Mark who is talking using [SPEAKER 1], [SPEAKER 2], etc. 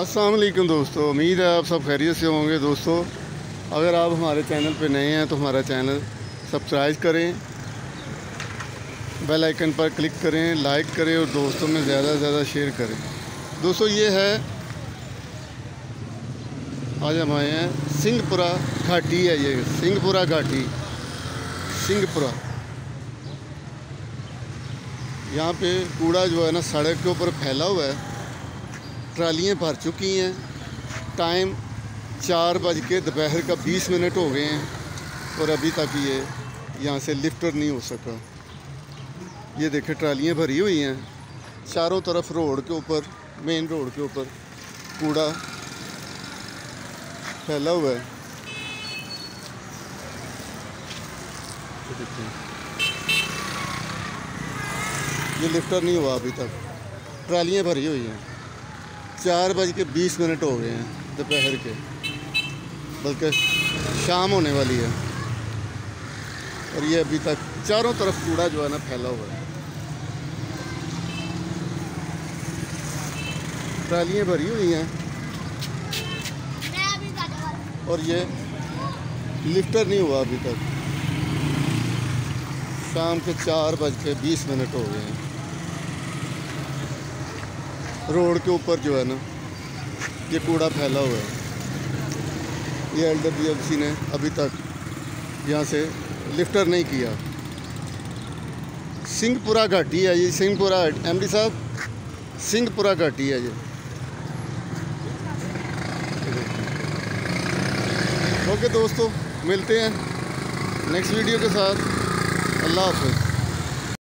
[SPEAKER 1] अस्सलाम वालेकुम दोस्तों। उम्मीद है आप सब खैरियत से होंगे, दोस्तों। अगर आप हमारे चैनल पर नए हैं तो हमारा चैनल सब्सक्राइब करें, बेल आइकन पर क्लिक करें, लाइक करें और दोस्तों में ज़्यादा से ज़्यादा शेयर करें। दोस्तों, ये है, आज हम आए हैं सिंहपुरा घाटी है ये, सिंहपुरा घाटी। सिंहपुरा। यहाँ पे कूड़ा जो है ना, सड़क के ऊपर फैला हुआ है। ट्रालियाँ भर चुकी हैं। टाइम चार बज के दोपहर का बीस मिनट हो गए हैं और अभी तक ये यहाँ से लिफ्टर नहीं हो सका। ये देखें, ट्रालियाँ भरी हुई हैं। चारों तरफ़ रोड के ऊपर मेन रोड के ऊपर कूड़ा फैला हुआ है। ये लिफ्टर नहीं हुआ अभी तक। ट्रालियाँ भरी हुई हैं। चार बज के बीस मिनट हो गए हैं दोपहर के, बल्कि शाम होने वाली है। और ये अभी तक चारों तरफ़ कूड़ा जो है ना फैला हुआ है। ट्रालियाँ भरी हुई हैं। और ये लिफ्टर नहीं हुआ अभी तक। शाम के चार बज के बीस मिनट हो गए हैं। रोड के ऊपर जो है ना, ये कूड़ा फैला हुआ है। ये एल डब्ल्यू एफ़ सी ने अभी तक यहाँ से लिफ्टर नहीं किया। सिंहपुरा घाटी है ये, सिंहपुरा एम डी साहब, सिंहपुरा घाटी है ये। ओके दोस्तों, मिलते हैं नेक्स्ट वीडियो के साथ। अल्लाह हाफिज़।